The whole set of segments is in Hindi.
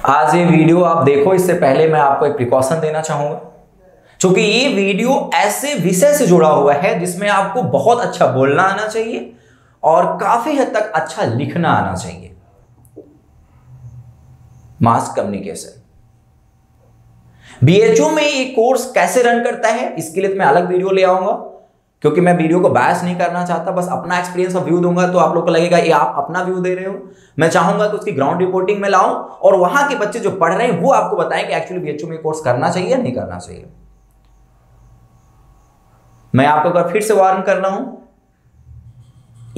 आज ये वीडियो आप देखो, इससे पहले मैं आपको एक प्रिकॉशन देना चाहूँगा। क्योंकि ये वीडियो ऐसे विषय से जुड़ा हुआ है, जिसमें आपको बहुत अच्छा बोलना आना चाहिए और काफ़ी हद तक अच्छा लिखना आना चाहिए। मास कम्युनिकेशन बीएचओ में ये कोर्स कैसे रन करता है, इसके लिए तो मैं अलग वीडियो ले आऊँगा। क्योंकि मैं वीडियो को बायस नहीं करना चाहता, बस अपना एक्सपीरियंस और व्यू दूँगा तो आप लोग को लगेगा, ये आप अपना व्यू दे रहे हो? मैं चाहूँगा कि उसकी ग्राउंड रिपोर्टिंग में लाऊं, और वहाँ के बच्चे जो पढ़ रहे हैं, वो आपको बताएँ कि एक्चुअली बीएचओ में कोर्स करना चाहिए या नहीं करना चाहिए। मैं आपको एक बार फिर से वार्न कर रहा हूँ,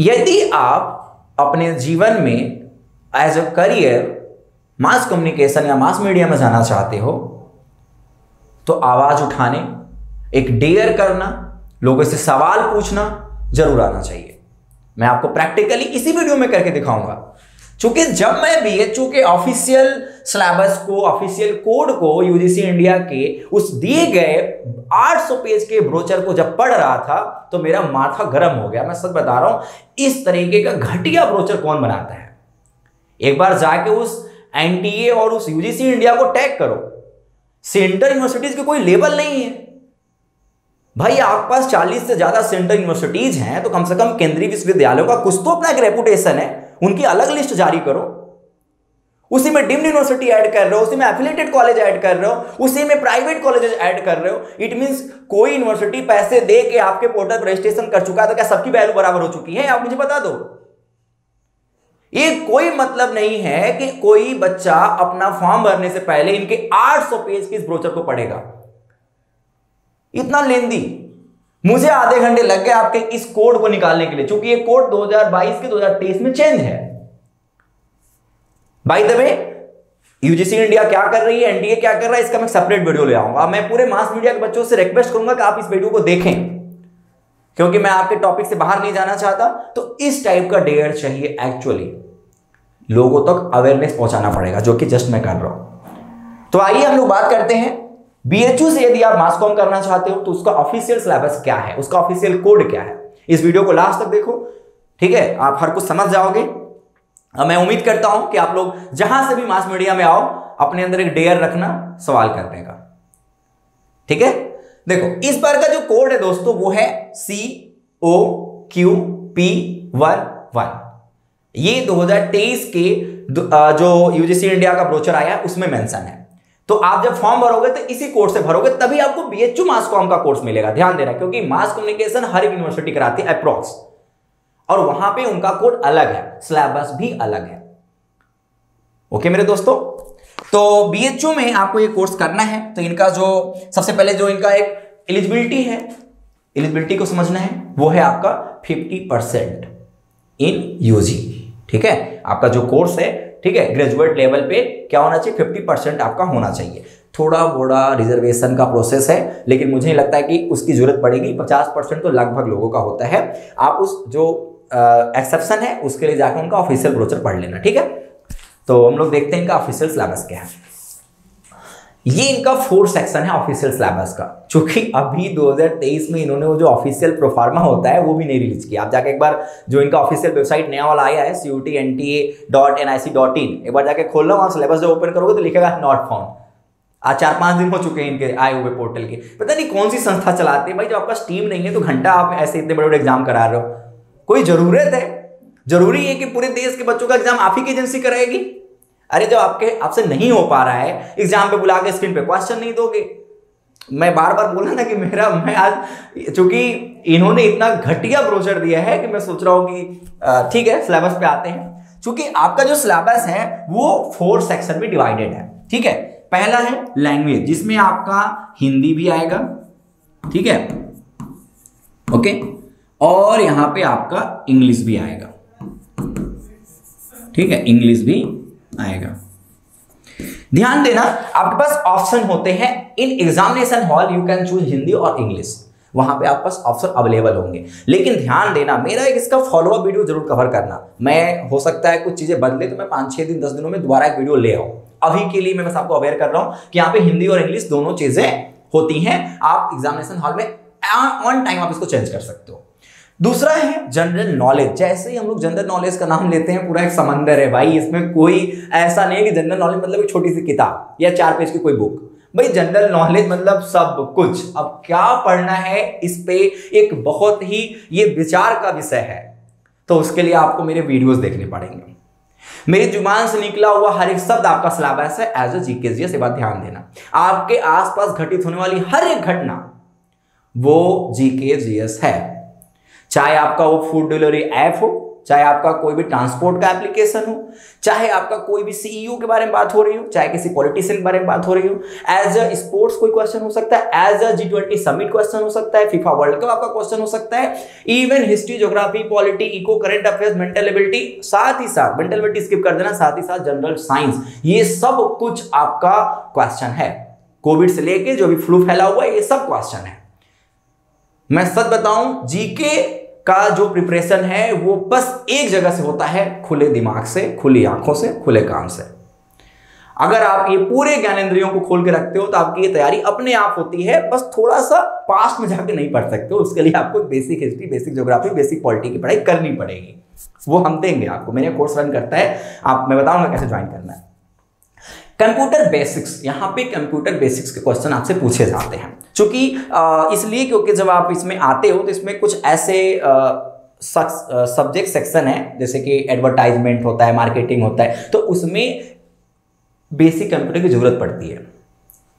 यदि आप अपने जीवन में as a career mass communication या मास मीडिया में जाना चाहते हो तो आवाज़ उठाने, एक डेयर करना लोगों से सवाल पूछना ज़रूर आना चाहिए। मैं आपको प्रैक्टिकली इसी वीडियो में करके दिखाऊँगा। चूँकि जब मैं बीएचयू के ऑफिशियल सिलेबस को ऑफिशियल कोड को यूजीसी इंडिया के उस दिए गए 800 पेज के ब्रोचर को जब पढ़ रहा था तो मेरा माथा गर्म हो गया। मैं सच बता रहा हूँ, इस तरीके का घटिया ब्रोचर कौन बनाता है? एक बार जाके उस एनटीए और उस यूजीसी इंडिया को टैग करो। सेंटर यूनिवर्सिटीज के कोई लेबल नहीं है। भाई, आपके पास 40 से ज़्यादा सेंट्रल यूनिवर्सिटीज हैं तो कम से कम केंद्रीय विश्वविद्यालयों का कुछ तो अपना एक रेपुटेशन है, उनकी अलग लिस्ट जारी करो। उसी में डिम्ड यूनिवर्सिटी ऐड कर रहे हो, उसी में एफिलेटेड कॉलेज ऐड कर रहे हो, उसी में प्राइवेट कॉलेजेस ऐड कर रहे हो। इट मींस कोई यूनिवर्सिटी पैसे दे के आपके पोर्टल पर रजिस्ट्रेशन कर चुका है तो क्या सबकी वैल्यू बराबर हो चुकी है, आप मुझे बता दो? ये कोई मतलब नहीं है कि कोई बच्चा अपना फॉर्म भरने से पहले इनके 800 पेज के इस ब्रोचर को पढ़ेगा। इतना लेंदी। मुझे आधे घंटे लग गए आपके इस कोड को निकालने के लिए क्योंकि ये कोड 2022 के 2023 में चेंज है। By the way UGC India क्या कर रही है? एनडीए क्या कर रहा है? इसका मैं सेपरेट वीडियो ले आऊँगा। मैं पूरे मास मीडिया के बच्चों से रिक्वेस्ट करूँगा कि आप इस वीडियो को देखें। क्योंकि मैं आपके टॉपिक से बाहर नहीं जाना चाहता तो इस टाइप का डेयर चाहिए एक्चुअली लोगों तक अवेयरनेस पहुंचाना पड़ेगा, जो कि जस्ट मैं कर रहा हूँ। तो आइए हम लोग बात करते हैं। बीएचयू से यदि आप मास कॉम करना चाहते हो तो उसका ऑफिशियल सिलेबस क्या है? उसका ऑफिशियल कोड क्या है? इस वीडियो को लास्ट तक देखो, ठीक है? आप हर कुछ समझ जाओगे। मैं उम्मीद करता हूँ कि आप लोग जहाँ से भी मास मीडिया में आओ, अपने अंदर एक डेयर रखना सवाल करने का। ठीक है? देखो, इस बार का जो कोड है दोस्तों, वो है C O Q P one one ये 2023 के जो यूजीसी इंडिया का ब्रोचर आया, उसमें मेंशन है। तो आप जब फॉर्म भरोगे तो इसी कोर्स से भरोगे, तभी आपको बीएचयू मास कॉम का कोर्स मिलेगा। ध्यान देना, क्योंकि मास कम्युनिकेशन हर यूनिवर्सिटी कराती है अप्रोक्स और वहाँ पे उनका कोड अलग है सिलेबस भी अलग है। ओके मेरे दोस्तों? तो बीएचयू में आपको ये कोर्स करना है। तो इनका जो, सबसे पहले जो इनका एक एलिजिबिलिटी है एलिजिबिलिटी को समझना है, वो है आपका 50 परसेंट इन यूजी ठीक है? आपका जो कोर्स है ठीक है ग्रेजुएट लेवल पे क्या होना चाहिए? फिफ्टी परसेंट आपका होना चाहिए। थोड़ा बोड़ा रिजर्वेशन का प्रोसेस है, लेकिन मुझे नहीं लगता है कि उसकी ज़रूरत पड़ेगी। पचास परसेंट तो लगभग लोगों का होता है। आप उस जो एक्सेप्शन है, उसके लिए जाकर उनका ऑफिशियल ब्रोचर पढ़ लेना, ठीक है? तो हम लोग देखते हैं इनका ऑफिशियल सिलेबस क्या है। ये इनका फोर्थ सेक्शन है ऑफिशियल सिलेबस का। क्योंकि अभी 2023 में इन्होंने वो जो ऑफिशियल प्रोफार्मा होता है, वो भी नहीं रिलीज़ किया। आप जाके एक बार जो इनका ऑफिशियल वेबसाइट नया वाला आया है C T N T A dot N I C dot in एक बार जाके खोल लो, वहाँ सिलेबस जो ओपन करोगे तो लिखेगा नॉट फाउंड आज चार पाँच दिन हो चुके हैं इनके आए हुए पोर्टल के। पता नहीं कौन सी संस्था चलाते हैं भाई, जब आपका स्टीम नहीं है तो घंटा आप ऐसे इतने बड़े बड़े एग्ज़ाम करा रहे हो। कोई ज़रूरत है? ज़रूरी है कि पूरे देश के बच्चों का एग्ज़ाम आप ही की एजेंसी कराएगी? अरे जब आपके, आपसे नहीं हो पा रहा है एग्ज़ाम पे बुला के स्क्रीन पे क्वेश्चन नहीं दोगे। मैं बार बार बोला ना कि मेरा, मैं आज, चूँकि इन्होंने इतना घटिया ब्रोचर दिया है कि मैं सोच रहा हूँ कि ठीक है सिलेबस पे आते हैं। चूँकि आपका जो सिलेबस है, वो फोर सेक्शन में डिवाइडेड है। ठीक है? पहला है लैंग्वेज जिसमें आपका हिंदी भी आएगा। ठीक है? ओके और यहाँ पे आपका इंग्लिश भी आएगा। ठीक है? इंग्लिश भी आएगा। ध्यान देना, आपके पास ऑप्शन होते हैं in examination hall you can choose Hindi और इंग्लिश वहाँ पे आपके पास ऑप्शन अवेलेबल होंगे। लेकिन ध्यान देना, मेरा एक इसका फॉलोअप वीडियो ज़रूर कवर करना। मैं, हो सकता है कुछ चीज़ें बदले तो मैं पाँच छह दिन, दस दिनों में दोबारा एक वीडियो ले आऊँ। अभी के लिए मैं बस आपको अवेयर कर रहा हूँ कि यहाँ पे हिंदी और इंग्लिश दोनों चीज़ें होती हैं। आप एग्जामिनेशन हॉल में ऑन टाइम आप इसको चेंज कर सकते हो। दूसरा है जनरल नॉलेज जैसे ही हम लोग जनरल नॉलेज का नाम लेते हैं, पूरा एक समंदर है भाई, इसमें कोई ऐसा नहीं है कि जनरल नॉलेज मतलब एक छोटी सी किताब या चार पेज की कोई बुक भाई जनरल नॉलेज मतलब सब कुछ। अब क्या पढ़ना है इस पे? एक बहुत ही ये विचार का विषय है। तो उसके लिए आपको मेरे वीडियोस देखने पड़ेंगे। मेरी ज़ुबान से निकला हुआ हर एक शब्द आपका सिलेबस है। एज अ जीके जी बात ध्यान देना। आपके आसपास घटित होने वाली हर एक घटना, वो जीके जीएस है। चाहे आपका वो फ़ूड डिलीवरी ऐप हो, चाहे आपका कोई भी ट्रांसपोर्ट का एप्लीकेशन हो, चाहे आपका कोई भी सीईओ के बारे में बात हो रही हो, चाहे किसी पॉलिटिशियन के बारे में बात हो रही हो एज अ स्पोर्ट्स कोई क्वेश्चन हो सकता है as a G twenty summit question हो सकता है फीफा वर्ल्ड कप आपका क्वेश्चन हो सकता है even history geography polity eco current affairs mental ability साथ ही साथ मेंटल एबिलिटी स्किप कर देना, साथ ही साथ जनरल साइंस ये सब कुछ आपका क्वेश्चन है। कोविड से लेके जो भी फ्लू फैला हुआ है, ये सब क्वेश्चन है। मैं सच बताऊँ जीके का जो प्रिपरेशन है, वो बस एक जगह से होता है, खुले दिमाग से, खुली आँखों से, खुले काम से। अगर आप ये पूरे ज्ञानेंद्रियों को खोल के रखते हो तो आपकी ये तैयारी अपने आप होती है, बस थोड़ा सा पास्ट में जाके नहीं पढ़ सकते हो। उसके लिए आपको basic history basic geography basic polity की पढ़ाई करनी पड़ेगी। वो हम देंगे आपको। मेरे कोर्स रन करता है। आप, मैं बताऊँगा कैसे ज्वाइन करना है। कंप्यूटर बेसिक्स, यहाँ पे कंप्यूटर बेसिक्स के क्वेश्चन आपसे पूछे जाते हैं। चूँकि इसलिए क्योंकि जब आप इसमें आते हो तो इसमें कुछ ऐसे सब्जेक्ट सेक्शन है, जैसे कि एडवर्टाइजमेंट होता है मार्केटिंग होता है तो उसमें बेसिक कंप्यूटर की ज़रूरत पड़ती है।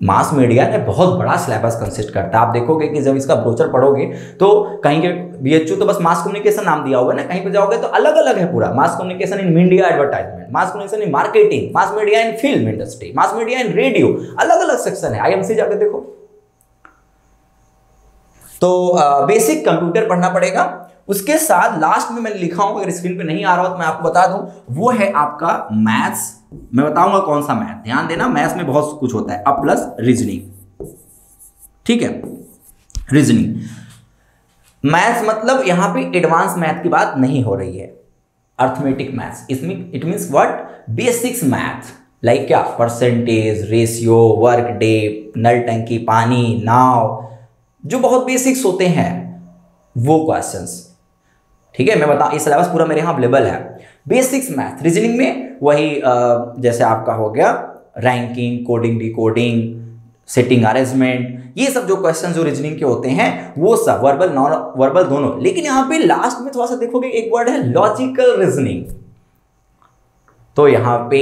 मास मीडिया ने बहुत बड़ा सिलेबस कंसिस्ट करता है। आप देखोगे कि जब इसका ब्रोचर पढ़ोगे तो कहीं के बीएचयू तो बस मास कम्युनिकेशन नाम दिया हुआ है ना, कहीं पे जाओगे तो अलग अलग है पूरा। Mass communication in media advertisement mass communication in marketing mass media in film industry mass media in radio अलग अलग सेक्शन है आईएमसी जाकर देखो। तो बेसिक कंप्यूटर पढ़ना पड़ेगा। उसके साथ लास्ट में मैंने लिखा हूँ, अगर स्क्रीन पे नहीं आ रहा हो तो मैं आपको बता दूँ, वो है आपका मैथ्स मैं बताऊँगा कौन सा मैथ ध्यान देना मैथ्स में बहुत कुछ होता है। अब प्लस रीजनिंग ठीक है? रीजनिंग मैथ्स मतलब यहाँ पे एडवांस मैथ की बात नहीं हो रही है। अर्थमेटिक मैथ्स इसमें it means what basics math like क्या? परसेंटेज रेशियो वर्क डे नल टंकी, पानी, नाव। जो बहुत बेसिक्स होते हैं, वो क्वेश्चंस ठीक है? मैं बता, ये सिलेबस पूरा मेरे यहाँ अवेलेबल है। बेसिक्स मैथ रीजनिंग में वही जैसे आपका हो गया ranking coding decoding seating arrangement ये सब जो क्वेश्चन जो रीजनिंग के होते हैं, वो सब वर्बल नॉन वर्बल दोनों। लेकिन यहाँ पे लास्ट में थोड़ा सा देखोगे एक वर्ड है लॉजिकल रीजनिंग तो यहाँ पे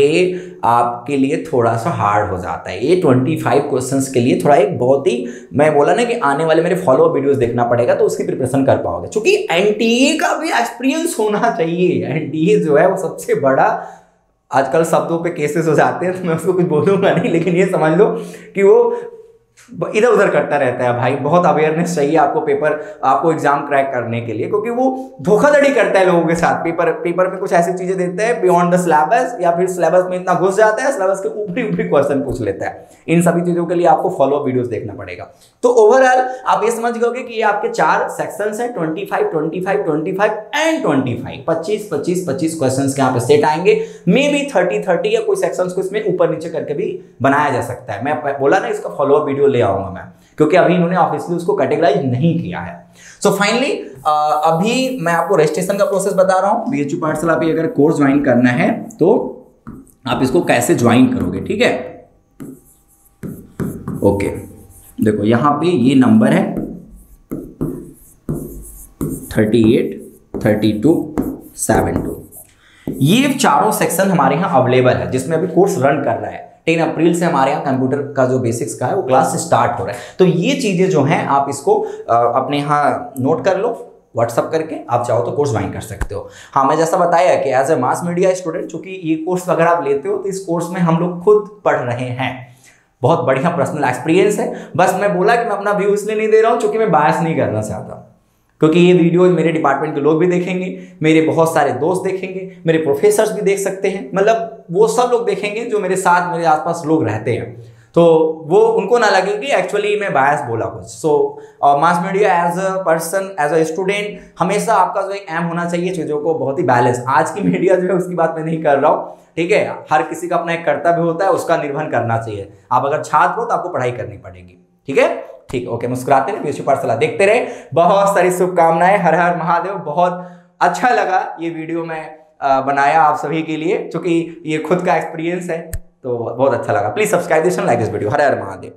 आपके लिए थोड़ा सा हार्ड हो जाता है। ये 25 क्वेश्चंस के लिए थोड़ा एक बहुत ही, मैं बोला ना कि आने वाले मेरे फॉलो वीडियोस देखना पड़ेगा तो उसकी प्रिपरेशन कर पाओगे। क्योंकि एनटीए का भी एक्सपीरियंस होना चाहिए। एनटीए जो है वो सबसे बड़ा आजकल शब्दों पे केसेस हो जाते हैं तो मैं उसको कुछ बोलूँगा नहीं, लेकिन ये समझ लो कि वो इधर उधर करता रहता है भाई, बहुत अवेयरनेस चाहिए आपको पेपर आपको एग्ज़ाम क्रैक करने के लिए, क्योंकि वो धोखाधड़ी करता है लोगों के साथ। पेपर पेपर में कुछ ऐसी चीज़ें देते हैं बियॉन्ड द सिलेबस या फिर सिलेबस में इतना घुस जाता है सिलेबस के ऊपरी ऊपरी क्वेश्चन पूछ लेता है। इन सभी चीज़ों के लिए आपको फॉलो वीडियोस देखना पड़ेगा। तो ओवरऑल आप ये समझ गए कि ये आपके चार सेक्शन है twenty five twenty five twenty five and twenty five पच्चीस पच्चीस पच्चीस क्वेश्चन के यहाँ पे सेट आएँगे। मे बी थर्टी थर्टी या कोई सेक्शन को इसमें ऊपर नीचे करके भी बनाया जा सकता है। मैं बोला ना इसका फॉलोअप वीडियो ले आऊँगा मैं, क्योंकि अभी इन्होंने ऑफिसली उसको कैटेगराइज नहीं किया है। सो so फाइनली अभी मैं आपको रजिस्ट्रेशन का प्रोसेस बता रहा हूँ। बी एच पाठशाला पे अगर कोर्स ज्वाइन करना है तो आप इसको कैसे ज्वाइन करोगे, ठीक है? ओके देखो यहाँ पे ये नंबर है। Thirty eight thirty two seven two ये चारों सेक्शन हमारे यहाँ अवेलेबल है, जिसमें अभी कोर्स रन कर रहा है। टेन अप्रैल से हमारे यहाँ कंप्यूटर का जो बेसिक्स का है, वो क्लास स्टार्ट हो रहा है। तो ये चीज़ें जो हैं, आप इसको अपने यहाँ नोट कर लो व्हाट्सअप करके, आप चाहो तो कोर्स ज्वाइन कर सकते हो। हाँ मैं जैसा बताया कि as a mass media student चूँकि ये कोर्स अगर आप लेते हो तो इस कोर्स में हम लोग खुद पढ़ रहे हैं। बहुत बढ़िया पर्सनल एक्सपीरियंस है। बस मैं बोला कि मैं अपना व्यू इसलिए नहीं दे रहा हूँ क्योंकि मैं बायस नहीं करना चाहता। क्योंकि ये वीडियो मेरे डिपार्टमेंट के लोग भी देखेंगे, मेरे बहुत सारे दोस्त देखेंगे, मेरे प्रोफेसर्स भी देख सकते हैं। मतलब वो सब लोग देखेंगे जो मेरे साथ, मेरे आसपास लोग रहते हैं। तो वो, उनको ना लगे कि एक्चुअली मैं बायस बोला कुछ। So mass media as a person as a student हमेशा आपका जो एक एम होना चाहिए चीज़ों को बहुत ही बैलेंस आज की मीडिया जो है, उसकी बात मैं नहीं कर रहा हूँ। ठीक है, हर किसी का अपना एक कर्तव्य होता है, उसका निर्वहन करना चाहिए। आप अगर छात्र हो तो आपको पढ़ाई करनी पड़ेगी। ठीक है? ठीक, ओके, मुस्कुराते रहे बीएसयू पाठशाला देखते रहे। बहुत सारी शुभकामनाएँ, हर हर महादेव, बहुत अच्छा लगा ये वीडियो मैं बनाया आप सभी के लिए क्योंकि ये खुद का एक्सपीरियंस है तो बहुत अच्छा लगा। Please subscribe this like this video Har Har Mahadev.